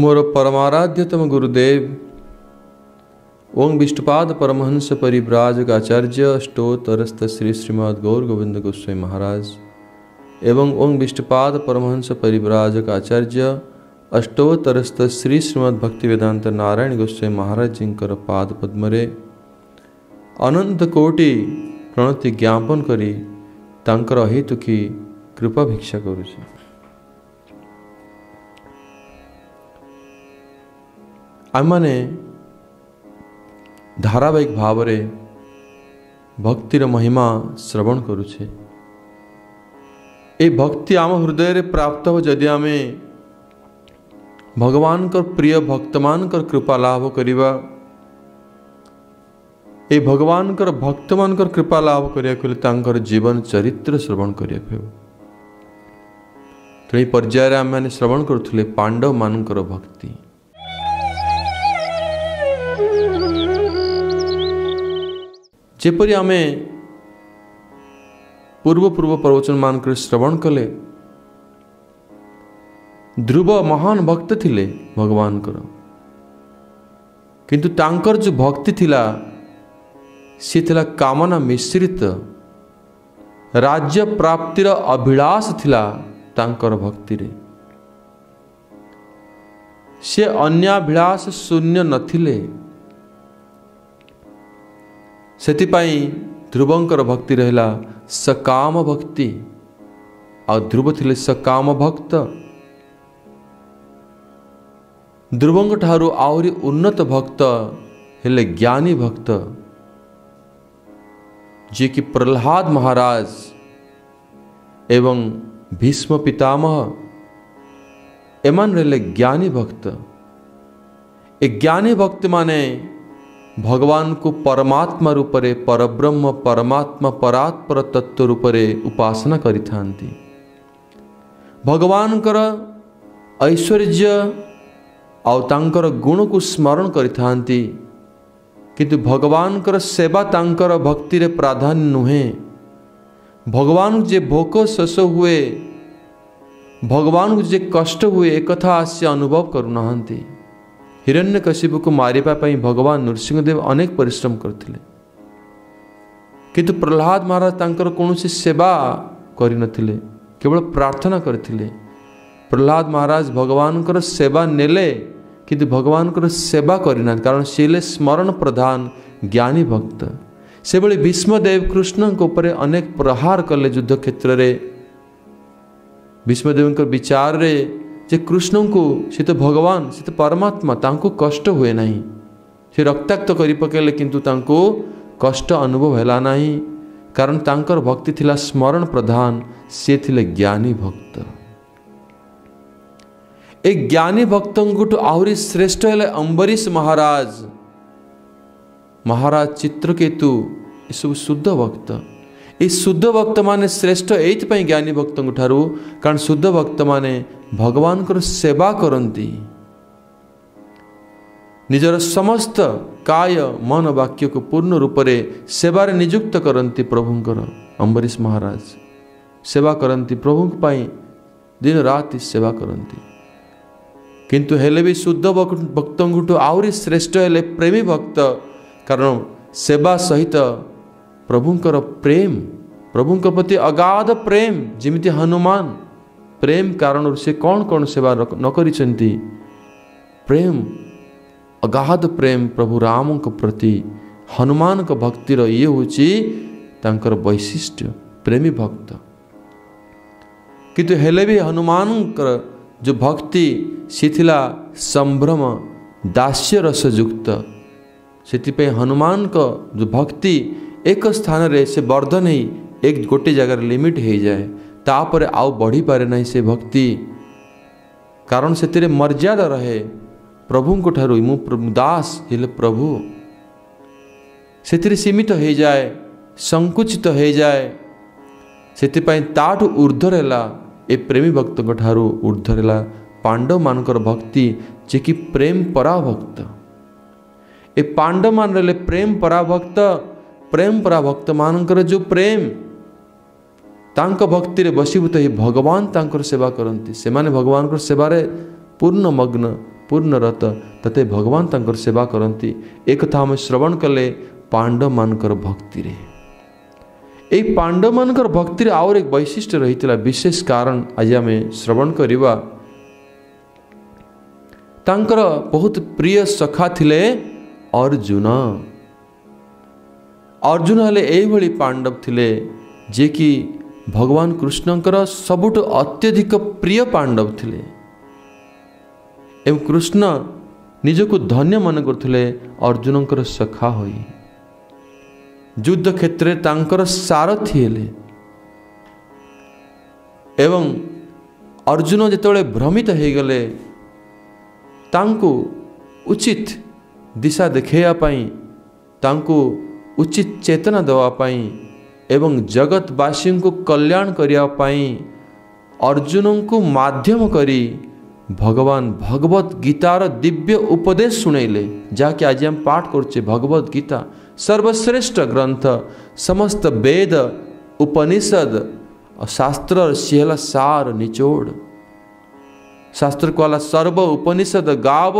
उमर परमाराध्यतम गुरुदेव ओम विष्णुपाद परमहंस परिव्राजक आचार्य अष्टोतरस्त श्री श्रीमद गौर गोविंद गोस्वाई महाराज एवं ओम विष्णुपाद परमहंस परिव्राजक आचार्य अष्टोतरस्त श्री श्रीमद भक्ति वेदांत नारायण गोस्वाई महाराज जिंकर पाद पद्मरे अनंत कोटि प्रणति ज्ञापन करी तांकर अहेतुकी कृपा भिक्षा करुची ଆମମାନେ ଧାରାବାହିକ ଭାବରେ ଭକ୍ତିର ମହିମା ଶ୍ରବଣ କରୁଛେ ଏ ଭକ୍ତି ଆମ ହୃଦୟରେ ପ୍ରାପ୍ତ ହେବ ଯଦି ଆମେ ଭଗବାନଙ୍କର ପ୍ରିୟ ଭକ୍ତମାନଙ୍କର କୃପା ଲାଭ କରିବା ଏ ଭଗବାନଙ୍କର ଭକ୍ତମାନଙ୍କର କୃପା ଲାଭ କରିବାକୁ ହେଲେ ତାଙ୍କର ଜୀବନ ଚରିତ୍ର ଶ୍ରବଣ କରିବାକୁ ହେବ ତେଣୁ ଏହି ପର୍ଯ୍ୟାୟରେ ଆମେମାନେ ଶ୍ରବଣ କରୁଥିଲେ ପାଣ୍ଡବମାନଙ୍କର ଭକ୍ତି जेपरी आमे पूर्व पूर्व प्रवचन म श्रवण कले ध्रुव महान भक्त ले भगवानको किंतु तांकर जो भक्ति थाहा थिला कामना मिश्रित राज्य प्राप्तिर अभिलास अन्य अभिलाष शून्य न से ध्रुवंकर भक्ति रहा सकाम भक्ति आ ध्रुव थे सकाम भक्त ध्रुवंग आहरी उन्नत भक्त हेले ज्ञानी भक्त जी जिकि प्रहलाद महाराज एवं भीष्म पितामह एम रहले ज्ञानी भक्त ए ज्ञानी भक्त माने भगवान को परमात्मा रूप से परब्रह्म परमात्मा परात्पर तत्व रूप से उपासना कर भगवान ऐश्वर्य आर गुण को स्मरण किंतु भगवान कर सेवा तांकर भक्ति रे प्राधान्य नुहे भगवान जे भोक शेष हुए भगवान जे कष्ट हुए एक अनुभव करूना हिरण्य कशिप को मारे भगवान नृसिंहदेव अनेक परिश्रम करते कितु प्रहलाद महाराज तक कौन सेवा करवल प्रार्थना करते प्रहलाद महाराज भगवान सेवा ने कितु भगवान सेवा करना कारण सी स्मरण प्रधान ज्ञानी भक्त से भले भीष्मदेव कृष्ण अनेक प्रहार कले युद्ध क्षेत्र में भीष्मदेव विचार ଯେ କୃଷ୍ଣଙ୍କୁ ସେ ତ ଭଗବାନ ସେ ତ ପରମାତ୍ମା ତାଙ୍କୁ କଷ୍ଟ ହୁଏ ନାହିଁ ସେ ରକ୍ତାକ୍ତ କରି ପକାଇଲେ କିନ୍ତୁ ତାଙ୍କୁ କଷ୍ଟ ଅନୁଭବ ହେଲା ନାହିଁ କାରଣ ତାଙ୍କର ଭକ୍ତି ଥିଲା ସ୍ମରଣ ପ୍ରଧାନ ସେ ଥିଲେ ଜ୍ଞାନୀ ଭକ୍ତ ଏ ଜ୍ଞାନୀ ଭକ୍ତଙ୍କଠୁ ଆହୁରି ଶ୍ରେଷ୍ଠ ହେଲେ ଅମ୍ବରୀଶ ମହାରାଜ ମହାରାଜ ଚିତ୍ରକେତୁ ଏସବୁ ଶୁଦ୍ଧ ଭକ୍ତ यी शुद्ध भक्त म श्रेष्ठ एपी ज्ञानी भक्तको कारण शुद्ध भक्त भगवान को सेवा कति निजर समस्त काय मन वाक्य को पूर्ण रूपले सेवार नियुक्त गर प्रभु अम्बरीस महाराज सेवा प्रभु दिन रात सेवा किंतु हेले भी शुद्ध भक्तको ठु श्रेष्ठ हेले प्रेमी भक्त कारण सेवा सहित प्रभुंर प्रेम प्रभु प्रति अगाध प्रेम जमी हनुमान प्रेम कारण से कौन कौन सेवा नक प्रेम अगाध प्रेम प्रभु राम प्रति हनुमान भक्तिर ये हूँ वैशिष्ट प्रेमी भक्त कितु हेले भी हनुमान जो भक्ति सी संभ्रम दास्य रस युक्त से हनुमान जो भक्ति एक स्थान रे से बर्धन ही एक गोटे जगार लिमिट हो जाए तापर आउ बढ़ी पारे ना से भक्ति कारण से मर्यादा रहे प्रभु ठारू दास हेल प्रभु से सीमित हो जाए संकुचित हो जाए से ऊर्धर है ए प्रेमी भक्त ऊर्धर है पांडव मानकर भक्ति जे कि प्रेम पराभक्त ए पांडव मान रे प्रेम पराभक्त भक्त प्रेम परा भक्त मानकर जो प्रेम तांक भक्ति रे बसीभूत ही भगवान तांकर सेवा करती से माने भगवान को सेवा रे पूर्ण मग्न पूर्ण रत तते भगवान तांकर सेवा करती एक था हम श्रवण कले पांडव मानकर भक्ति रे ए पांडव मानकर भक्ति रे और एक वैशिष्ट रहितला विशेष कारण आज आम श्रवण करिवा तांकर बहुत प्रिय सखा थिले अर्जुन अर्जुन होभरि पाण्डव ले भगवान कृष्णको सबुट अत्यधिक प्रिय पाण्डव एवं कृष्ण निजको धन्य मनकुले अर्जुनको सखाह जुद्ध क्षेत्र सारथीहरूले एवं अर्जुन जति भ्रमित भ्रमित हुगले उचित दिशा देखैवा ଉଚିତ ଚେତନା ଦେବା ପାଇଁ ଏବଂ ଜଗତବାସୀଙ୍କୁ କଲ୍ୟାଣ କରିବା ପାଇଁ ଅର୍ଜୁନଙ୍କୁ ମାଧ୍ୟମ କରି ଭଗବାନ ଭଗବତ ଗୀତାର ଦିବ୍ୟ ଉପଦେଶ ଶୁଣେଇଲେ ଯାହାକି ଆଜି ଆମେ ପାଠ କରୁଛେ ଭଗବତ ଗୀତା ସର୍ବଶ୍ରେଷ୍ଠ ଗ୍ରନ୍ଥ ସମସ୍ତ ବେଦ ଉପନିଷଦ शास्त्र सिहला सार निचोड़ शास्त्र को सर्व उपनिषद गाव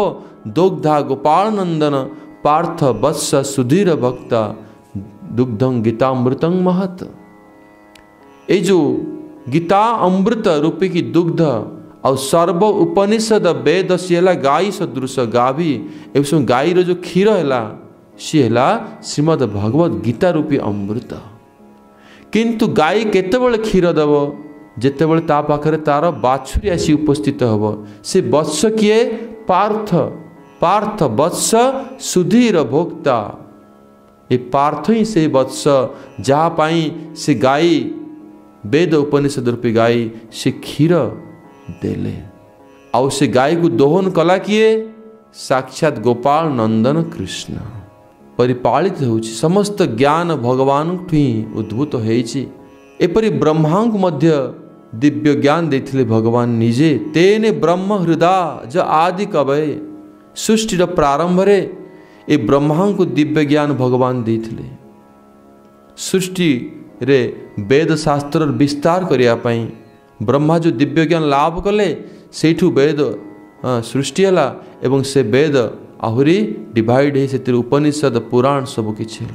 दुग्धा गोपाल नंदन पार्थ वत्स सुधीर भक्त दुग्धं अमृत महत ये जो गीता अमृत रूपी की दुग्ध और सर्व उपनिषद वेद सेला गाई सदृश गाभी एवं गाई रो जो क्षीर है सी है श्रीमद भगवत गीता रूपी अमृत किंतु गाई केत क्षीर दब जिते ତା तार ତାର आसी उपस्थित ଉପସ୍ଥିତ ହେବ ସେ किए पार्थ पार्थ वत्स सुधीर भोक्ता ये पार्थ ही से वत्स जहाँपाई से गाई वेद उपनिषद रूपी गाई से क्षीर दे आ से गाई को दोहन कला किए साक्षात गोपाल नंदन कृष्ण परिपालित हो समस्त ज्ञान भगवान ही उद्भूत होपरी ब्रह्मा को मध्य दिव्य ज्ञान दे भगवान निजे तेने ब्रह्म हृदय ज आदि कवय सृष्टि प्रारंभ रे ए ब्रह्मा को दिव्य ज्ञान भगवान दे सृष्टि रे वेद शास्त्र विस्तार करने ब्रह्मा जो दिव्य ज्ञान लाभ कले से वेद सृष्टि एवं से वेद आहुरी डिवाइड है से उपनिषद पुराण सब किसी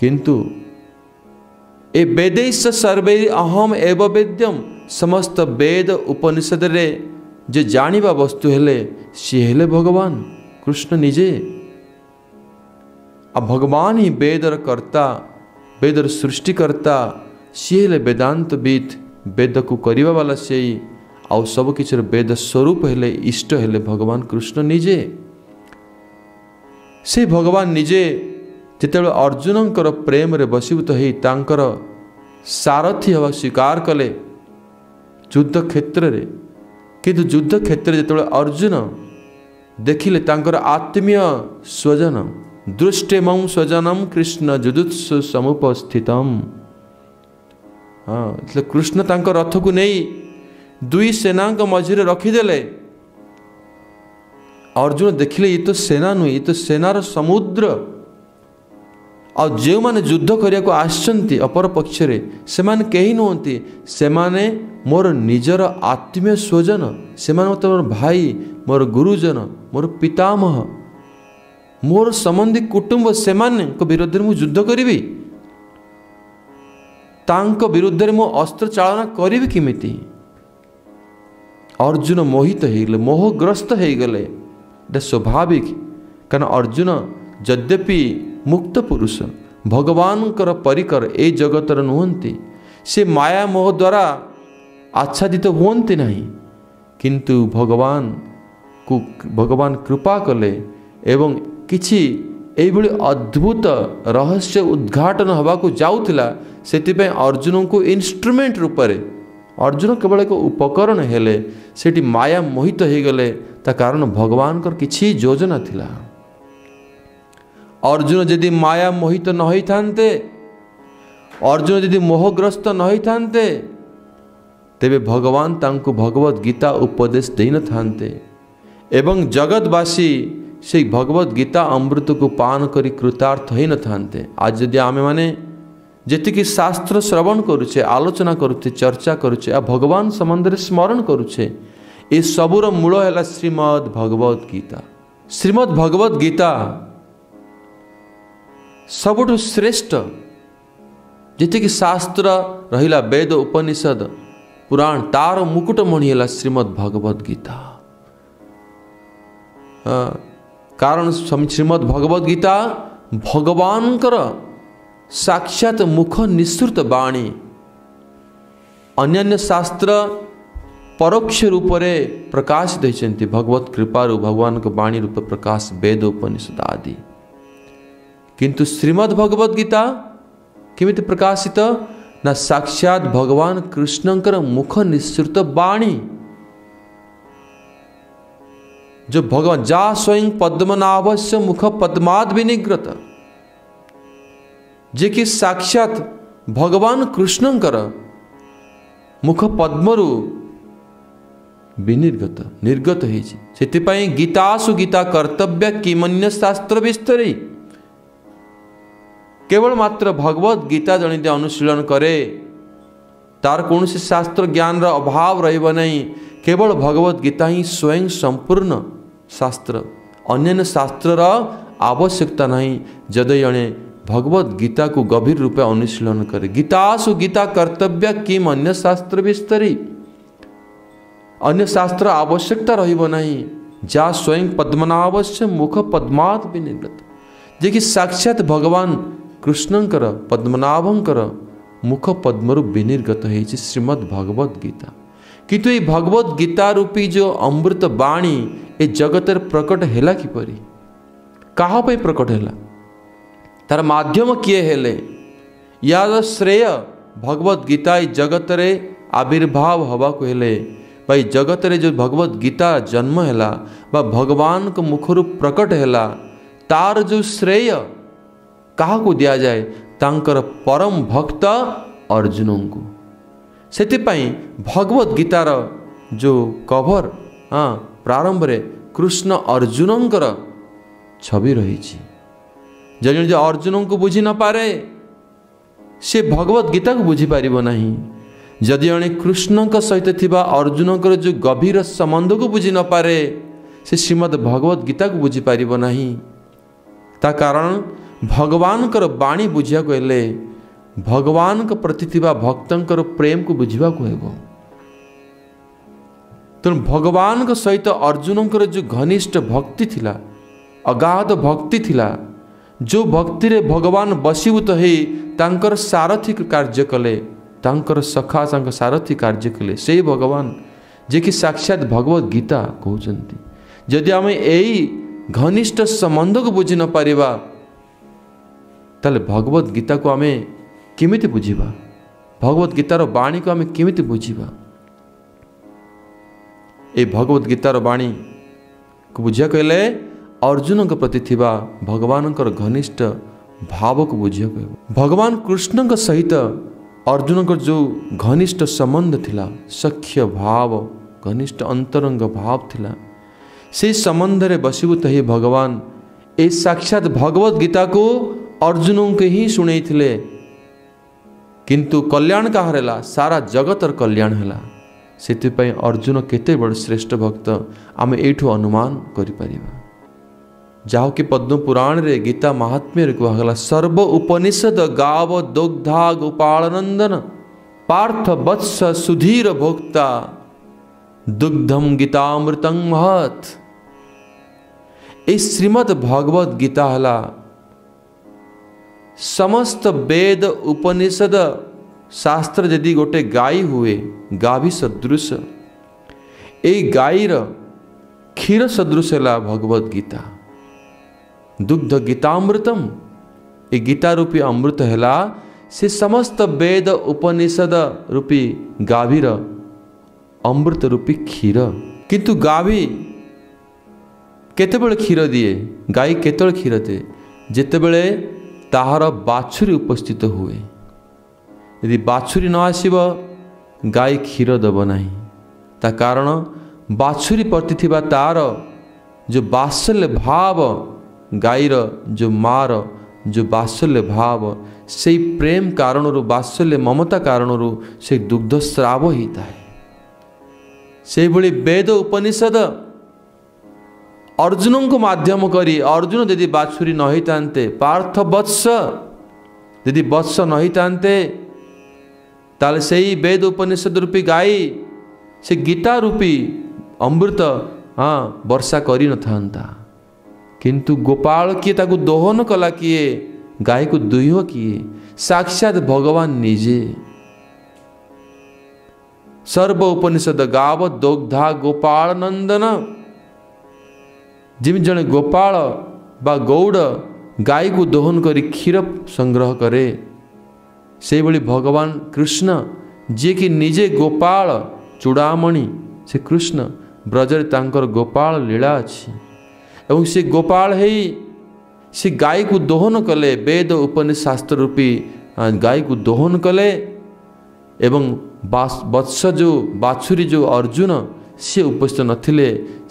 किंतु ए वेदेश सर्वे अहम एव वेद्यम समस्त वेद उपनिषद रे ଯେ ଜାଣିବା ବସ୍ତୁ ହେଲେ ସିଏ ହେଲେ ଭଗବାନ କୃଷ୍ଣ ନିଜେ ଆଉ ଭଗବାନ ହିଁ ବେଦର କର୍ତ୍ତା ବେଦର ସୃଷ୍ଟିକର୍ତ୍ତା ସିଏ ହେଲେ ବେଦାନ୍ତବିତ୍ ବେଦକୁ କରିବାବାଲା ସେଇ ଆଉ ସବୁକିଛିର ବେଦ ସ୍ୱରୂପ ହେଲେ ଇଷ୍ଟ ହେଲେ ଭଗବାନ କୃଷ୍ଣ ନିଜେ ସେ ଭଗବାନ ନିଜେ ଯେତେବେଳେ ଅର୍ଜୁନଙ୍କର ପ୍ରେମରେ ବସିଭୂତ ହେଇ ତାଙ୍କର ସାରଥି ହେବା ସ୍ୱୀକାର କଲେ ଯୁଦ୍ଧ କ୍ଷେତ୍ରରେ କିନ୍ତୁ ଯୁଦ୍ଧ କ୍ଷେତ୍ରରେ ଯେତେବେଳେ ଅର୍ଜୁନ ଦେଖିଲେ ତାଙ୍କର ଆତ୍ମୀୟ ସ୍ୱଜନ ଦୃଷ୍ଟେମଂ ସ୍ୱଜନମ କୃଷ୍ଣ ଯୁଦୁତ୍ସୁ ସମୁପସ୍ଥିତମ ହଁ ହେଲେ କୃଷ୍ଣ ତାଙ୍କ ରଥକୁ ନେଇ ଦୁଇ ସେନାଙ୍କ ମଝିରେ ରଖିଦେଲେ ଅର୍ଜୁନ ଦେଖିଲେ ଇଏ ତ ସେନା ନୁହେଁ ଇଏ ତ ସେନାର ସମୁଦ୍ର आउ मैंने युद्ध करने को आपर पक्ष से से मैंने मोर निजर आत्मीय स्वजन से मोर भाई मोर गुरुजन मोर पितामह मोर संबंधी कुटुंब से विरोध में युद्ध करी विरुद्ध में अस्त्र चाला करी किमी अर्जुन मोहित हो मोहग्रस्त हो गले स्वाभाविक कारण अर्जुन यद्यपि मुक्त पुरुष भगवान परिकर ए जगतर नुहति से माया मोह द्वारा आच्छादित हमें ना किंतु भगवान को भगवान कृपा कले कि अद्भुत रहस्य उद्घाटन हवाक जाऊला से अर्जुन को इंस्ट्रूमेंट रूप से अर्जुन केवल एक उपकरण है सेठी माया मोहित हो गले कारण भगवान कर किसी योजना थिला ଅର୍ଜୁନ ଯଦି ମାୟା ମୋହିତ ନ ହୋଇଥାନ୍ତେ ଅର୍ଜୁନ ଯଦି ମୋହଗ୍ରସ୍ତ ନ ହୋଇଥାନ୍ତେ ତେବେ ଭଗବାନ ତାଙ୍କୁ ଭଗବତ ଗୀତା ଉପଦେଶ ଦେଇନଥାନ୍ତେ ଏବଂ ଜଗତବାସୀ ସେଇ ଭଗବତ ଗୀତା ଅମୃତକୁ ପାନ କରି କୃତାର୍ଥ ହୋଇନଥାନ୍ତେ ଆଜି ଯଦି ଆମେମାନେ ଯେତିକି ଶାସ୍ତ୍ର ଶ୍ରବଣ କରୁଛେ ଆଲୋଚନା କରୁଛେ ଚର୍ଚ୍ଚା କରୁଛେ ଆଉ ଭଗବାନ ସମ୍ବନ୍ଧରେ ସ୍ମରଣ କରୁଛେ ଏସବୁର ମୂଳ ହେଲା ଶ୍ରୀମଦ୍ ଭଗବତ ଗୀତା ଶ୍ରୀମଦ୍ ଭଗବତ ଗୀତା सबु श्रेष्ठ कि शास्त्र वेद उपनिषद पुराण तार मुकुट मणिला श्रीमद् भगवद् गीता कारण श्रीमद् भगवद् गीता भगवान कर साक्षात मुख निसुत बाणी अन्यान्य शास्त्र परोक्ष रूपरे प्रकाश दिन्छ भगवत कृपार भगवानको वाणी रूप प्रकाश वेद उपनिषद आदि किंतु गीता किमिति प्रकाशित ना साक्षात भगवान कृष्णंकर मुख निश्रुत बाणी जो भगवान जा स्वयं पद्मनाभस्य मुख पद्माद विनिग्रत जे कि साक्षात भगवान कृष्णंकर मुख पद्मरु विनिर्गत निर्गत होती से गीतासु गीता कर्तव्य किमन्य शास्त्र विस्तरी केवल मात्र भगवत गीता जनित अनुशीलन करे तार कौन से शास्त्र ज्ञान अभाव रही केवल भगवत गीता ही स्वयं संपूर्ण शास्त्र अन्य शास्त्र आवश्यकता नहीं यदि जड़े भगवत गीता को गभीर रूप अनुशीलन करे गीतासु गीता कर्तव्य किम अन्य शास्त्र विस्तरी अन्य शास्त्र आवश्यकता रही जा स्वयं पद्मनावश्य मुख पद्मात विनिवृत देखिए साक्षात भगवान कृष्णंकर पद्मनाभंकर मुख पद्मरु विनिर्गत हो श्रीमद भगवद गीता कितु ये भगवद गीता रूपी जो अमृत बाणी ए जगत प्रकट है किपर का प्रकट है तार मध्यम किए हेले यार श्रेय भगवद गीता ये जगत रे आविर्भाव हवा को हेले भाई जगत रे जो भगवद गीता जन्म है भगवान मुखरू प्रकट है तार जो श्रेय କାହାକୁ ଦିଆଯାଏ ତାଙ୍କର ପରମ ଭକ୍ତ ଅର୍ଜୁନଙ୍କୁ ସେଥିପାଇଁ ଭଗବତ ଗୀତାର ଯେଉଁ କଭର ହଁ ପ୍ରାରମ୍ଭରେ କୃଷ୍ଣ ଅର୍ଜୁନଙ୍କର ଛବି ରହିଛି ଯଦି ଯଦି ଅର୍ଜୁନଙ୍କୁ ବୁଝି ନପାରେ ସେ ଭଗବତ ଗୀତାକୁ ବୁଝିପାରିବ ନାହିଁ ଯଦି ଜଣେ କୃଷ୍ଣଙ୍କ ସହିତ ଥିବା ଅର୍ଜୁନଙ୍କର ଯେଉଁ ଗଭୀର ସମ୍ବନ୍ଧକୁ ବୁଝି ନପାରେ ସେ ଶ୍ରୀମଦ ଭଗବତ ଗୀତାକୁ ବୁଝିପାରିବ ନାହିଁ ତା କାରଣ ଭଗବାନଙ୍କର ବାଣୀ ବୁଝିବାକୁ ହେଲେ ଭଗବାନଙ୍କ ପ୍ରତି ଥିବା ଭକ୍ତଙ୍କର ପ୍ରେମକୁ ବୁଝିବାକୁ ହେବ ତେଣୁ ଭଗବାନଙ୍କ ସହିତ ଅର୍ଜୁନଙ୍କର ଯେଉଁ ଘନିଷ୍ଠ ଭକ୍ତି ଥିଲା ଅଗାଧ ଭକ୍ତି ଥିଲା ଯେଉଁ ଭକ୍ତିରେ ଭଗବାନ ବଶୀଭୂତ ହୋଇ ତାଙ୍କର ସାରଥୀ କାର୍ଯ୍ୟ କଲେ ତାଙ୍କର ସଖା ତାଙ୍କ ସାରଥୀ କାର୍ଯ୍ୟ କଲେ ସେଇ ଭଗବାନ ଯିଏକି ସାକ୍ଷାତ ଭଗବତ ଗୀତା କହୁଛନ୍ତି ଯଦି ଆମେ ଏଇ ଘନିଷ୍ଠ ସମ୍ବନ୍ଧକୁ ବୁଝି ନପାରିବା तेल भगवद गीता को आम कम बुझा भगवद गीतार बाणी को आम कम बुझा ये भगवद गीतार बाणी को बुझा कहले अर्जुन प्रति भगवान घनिष्ठ भाव को बुझा भगवान कृष्ण सहित अर्जुन जो घनिष्ठ संबंध था सख्य भाव घनिष्ठ अंतरंग भाव था से संबंध में बसीभूत ही भगवान ए साक्षात भगवद गीता को अर्जुन को ही शुणी किंतु कल्याण कह कहला सारा जगतर कल्याण है से अर्जुन केत श्रेष्ठ भक्त आम यू अनुमान जहाँ कि पद्म पुराण रे गीता महात्म्य कहगला सर्व उपनिषद गाव दुग्धाग नंदन पार्थ वत्स सुधीर भोक्ता दुग्धम गीतामृतंग महत श्रीमद भगवद गीता है समस्त वेद उपनिषद शास्त्र यदि गोटे गाई हुए गाभी सदृश ये गाईर क्षीर सदृश है भगवद गीता दुग्ध गीतामृतम ये गीता रूपी अमृत है से समस्त वेद उपनिषद रूपी गाभीर अमृत रूपी क्षीर किंतु गाभी केत क्षीर दिए गाई केत क्षीर दिए जिते जितेबले ତାହାର ବାଛୁରୀ ଉପସ୍ଥିତ ହୁଏ ଯଦି ବାଛୁରୀ ନ ଆସିବ ଗାଈ କ୍ଷୀର ଦେବ ନାହିଁ ତା କାରଣ ବାଛୁରୀ ପ୍ରତି ଥିବା ତା'ର ଯେଉଁ ବାସଲ୍ୟ ଭାବ ଗାଈର ଯେଉଁ ମାଆର ଯେଉଁ ବାସଲ୍ୟ ଭାବ ସେଇ ପ୍ରେମ କାରଣରୁ ବାତ୍ସଲ୍ୟ ମମତା କାରଣରୁ ସେଇ ଦୁଗ୍ଧ ସ୍ରାବ ହୋଇଥାଏ ସେହିଭଳି ବେଦ ଉପନିଷଦ अर्जुनको माध्यम गरी अर्जुन यदि बाछुरी पार्थ वत्स यदि वत्स वेद उपनिषद रूपी गाई से गीता रूपी अमृत वर्षा गोपाल किए ताको दोहन कला कि गाईको दुह कि साक्षात भगवान निजे सर्व उपनिषद गाव गोपाल नन्दन जिम्जे गोपा गौड गाईको दोहन कि क्षीर सङ्ग्रह करेभरि भगवान कृष्ण कि निजे गोपा चुडामणी से कृष्ण ब्रजर तर गोपा लीला से अझ से सि गाईको दोहन कले वेद शास्त्र रूपी उपनिषशास्तरूपी गाईको दोहन कले एवं जो बाछुरी जो अर्जुन सी उपस्थित नथिले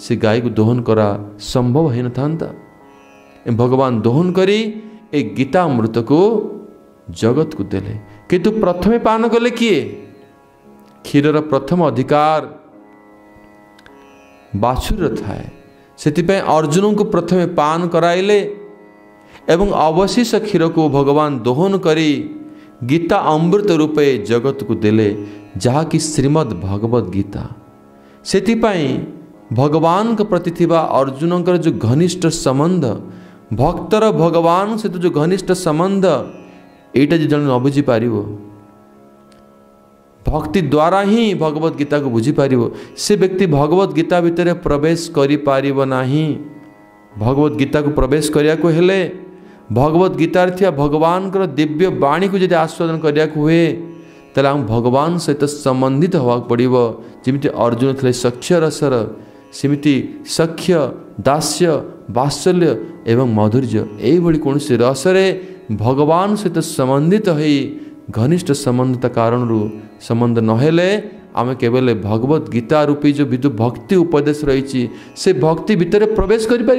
से गाई को दोहन करा संभव ही न था भगवान दोहन करी ए गीता अमृत को जगत को देले कितु प्रथमे पान कले किए क्षीर प्रथम अधिकार बाछुरी थाए से अर्जुन को प्रथमे पान कराइले एवं अवशिष क्षीर को भगवान दोहन करी गीता अमृत रूपे जगत को देले जहाँकि श्रीमद भगवद गीता से भगवान प्रति थी अर्जुन जो घनिष्ठ संबंध भक्तर भगवान सहित जो घनिष्ठ संबंध ये जन न बुझिपार भक्ति द्वारा ही भगवत गीता को बुझिपार से व्यक्ति भगवत गीता भितर प्रवेश करना भगवत गीता को प्रवेश करने को भगवान दिव्य बाणी को जब आस्वादन करने को हुए त भगवान् सहित सम्बन्धित हे पऱ्यो त्यति अर्जुन ले सक्ष रस र सिमी सक्ष दास्य बात्सल्य ए मधुरभरि किसिम रसर भगवान सहित सम्बन्धित है घनिष्ठ सम्बन्धता कारण सम्बन्ध नहेले आमे केवल भगवत गीता रूपी जो भक्ति उपदेश रही से भक्ति भितर प्रवेश गरिपु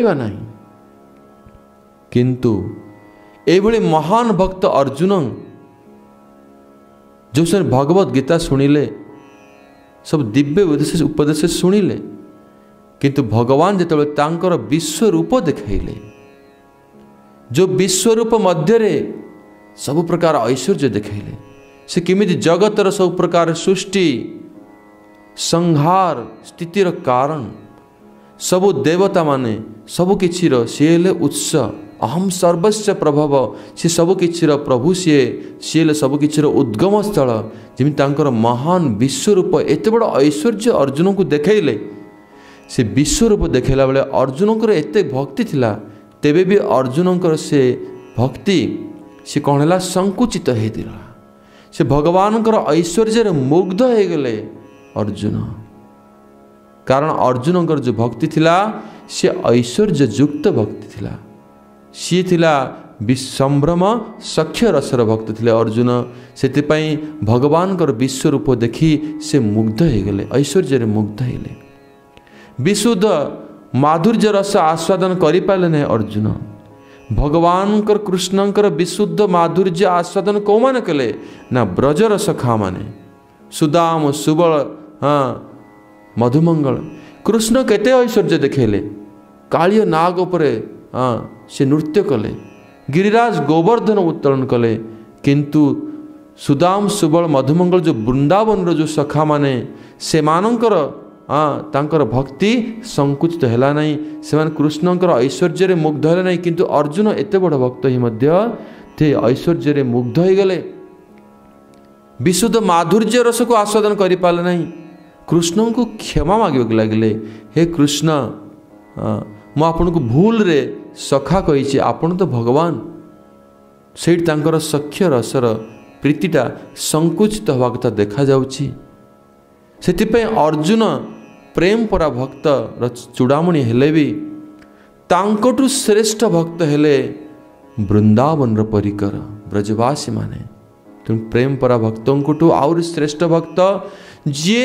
यही भेटि महान भक्त अर्जुन जो सर भगवत गीता शुणिले सब दिव्य उपदेश उपदेश शुणिले किंतु भगवान जो विश्व रूप देखले जो विश्व रूप मध्य सब प्रकार ऐश्वर्य देखले से किमी जगतर सब प्रकार सृष्टि संहार स्थितर कारण सब देवता माने सबकि किछिर उत्स ଅହମ୍ ସର୍ବସ୍ୱ ପ୍ରଭବ ସେ ସବୁକିଛିର ପ୍ରଭୁ ସିଏ ସିଏ ହେଲେ ସବୁକିଛିର ଉଦ୍ଗମ ସ୍ଥଳ ଯେମିତି ତାଙ୍କର ମହାନ ବିଶ୍ୱରୂପ ଏତେ ବଡ଼ ଐଶ୍ୱର୍ଯ୍ୟ ଅର୍ଜୁନଙ୍କୁ ଦେଖାଇଲେ ସେ ବିଶ୍ୱରୂପ ଦେଖାଇଲା ବେଳେ ଅର୍ଜୁନଙ୍କର ଏତେ ଭକ୍ତି ଥିଲା ତେବେ ବି ଅର୍ଜୁନଙ୍କର ସେ ଭକ୍ତି ସେ କ'ଣ ହେଲା ସଙ୍କୁଚିତ ହେଇଥିଲା ସେ ଭଗବାନଙ୍କର ଐଶ୍ୱର୍ଯ୍ୟରେ ମୁଗ୍ଧ ହେଇଗଲେ ଅର୍ଜୁନ କାରଣ ଅର୍ଜୁନଙ୍କର ଯେଉଁ ଭକ୍ତି ଥିଲା ସେ ଐଶ୍ୱର୍ଯ୍ୟଯୁକ୍ତ ଭକ୍ତି ଥିଲା ସିଏ ଥିଲା ବିସମ୍ଭ୍ରମ ସଖ୍ୟ ରସର ଭକ୍ତ ଥିଲେ ଅର୍ଜୁନ ସେଥିପାଇଁ ଭଗବାନଙ୍କର ବିଶ୍ୱରୂପ ଦେଖି ସେ ମୁଗ୍ଧ ହୋଇଗଲେ ଐଶ୍ୱର୍ଯ୍ୟରେ ମୁଗ୍ଧ ହେଲେ ବିଶୁଦ୍ଧ ମାଧୁର୍ଯ୍ୟ ରସ ଆସ୍ୱାଦନ କରିପାରିଲେ ନାହିଁ ଅର୍ଜୁନ ଭଗବାନଙ୍କର କୃଷ୍ଣଙ୍କର ବିଶୁଦ୍ଧ ମାଧୁର୍ଯ୍ୟ ଆସ୍ୱାଦନ କେଉଁମାନେ କଲେ ନା ବ୍ରଜର ସଖାମାନେ ସୁଦାମ ସୁବଳ ହଁ ମଧୁମଙ୍ଗଳ କୃଷ୍ଣ କେତେ ଐଶ୍ୱର୍ଯ୍ୟ ଦେଖେଇଲେ କାଳିୟ ନାଗ ଉପରେ से नृत्य कले गिरिराज गोवर्धन उत्तोलन कले किंतु सुदाम सुबल मधुमङ्गल वृन्दावन र जो सखा से म भक्ति संकुचित ऐश्वर्य मुग्ध होला कृष्णको ऐश्वर्यग्धहरूले अर्जुन एते बड भक्त ही ऐश्वर्य मुग्ध हिँड्थे विशुद्ध माधुर्य रस को आस्वादन गरिपारे नै को क्षमा मगेको हे कृष्ण म रे सखा सखाइ आपण त भगवान् सिङ्गर सख्य रसर प्रीतिटा सङ्कुचित हेर्दा देखाऊ अर्जुन प्रेम परा भक्त र चुडामी हो श्रेष्ठ भक्त हेले वृन्दावनर परिकर ब्रजवासी तुम प्रेम परा भक्तको आउर श्रेष्ठ भक्त जि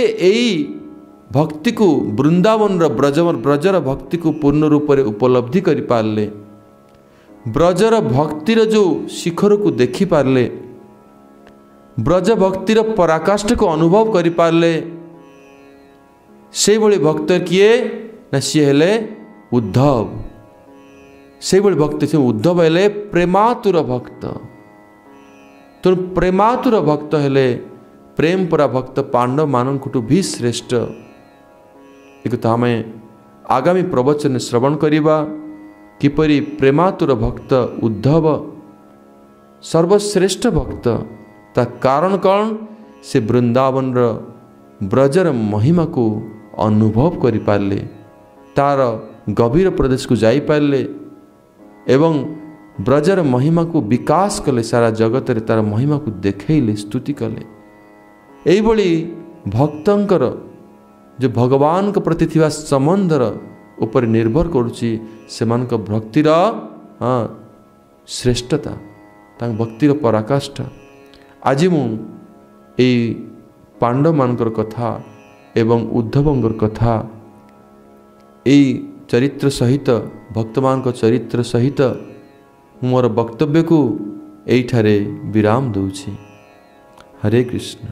भक्तिको वृन्दावन र ब्रजन ब्रजर भक्तिको पूर्ण रूपले उपलब्धि गरिपारे ब्रजर भक्तिर जो शिखरको देखि पारे ब्रज भक्तिर पराकाष्ठको अनुभव गरिपारे सही भक्त कि नले उद्धव भक्त उद्धव प्रेमातुर भक्त प्रेमातुर भक्त हेले प्रेम पुरा भक्त पाण्ड मनको ठु भि श्रेष्ठ କିନ୍ତୁ ଆମେ ଆଗାମୀ ପ୍ରବଚନ ଶ୍ରବଣ କରିବା କିପରି ପ୍ରେମାତୁର ଭକ୍ତ ଉଦ୍ଧବ ସର୍ବଶ୍ରେଷ୍ଠ ଭକ୍ତ ତା କାରଣ କ'ଣ ସେ ବୃନ୍ଦାବନର ବ୍ରଜର ମହିମାକୁ ଅନୁଭବ କରିପାରିଲେ ତାର ଗଭୀର ପ୍ରଦେଶକୁ ଯାଇପାରିଲେ ଏବଂ ବ୍ରଜର ମହିମାକୁ ବିକାଶ କଲେ ସାରା ଜଗତରେ ତାର ମହିମାକୁ ଦେଖେଇଲେ ସ୍ତୁତି କଲେ ଏହିଭଳି ଭକ୍ତଙ୍କର যে ଭଗବାନଙ୍କ ପ୍ରତି ଥିବା ସମ୍ବନ୍ଧର ଉପରେ ନିର୍ଭର କରୁଛି ସେମାନଙ୍କ ଭକ୍ତିର ଶ୍ରେଷ୍ଠତା ତାଙ୍କ ଭକ୍ତିର ପରାକାଷ୍ଠା ଆଜି ମୁଁ ଏଇ ପାଣ୍ଡବମାନଙ୍କର କଥା ଏବଂ ଉଦ୍ଧବଙ୍କର କଥା ଏଇ ଚରିତ୍ର ସହିତ ଭକ୍ତମାନଙ୍କ ଚରିତ୍ର ସହିତ ମୁଁ ମୋର ବକ୍ତବ୍ୟକୁ ଏଇଠାରେ ବିରାମ ଦେଉଛି ହରେ କୃଷ୍ଣ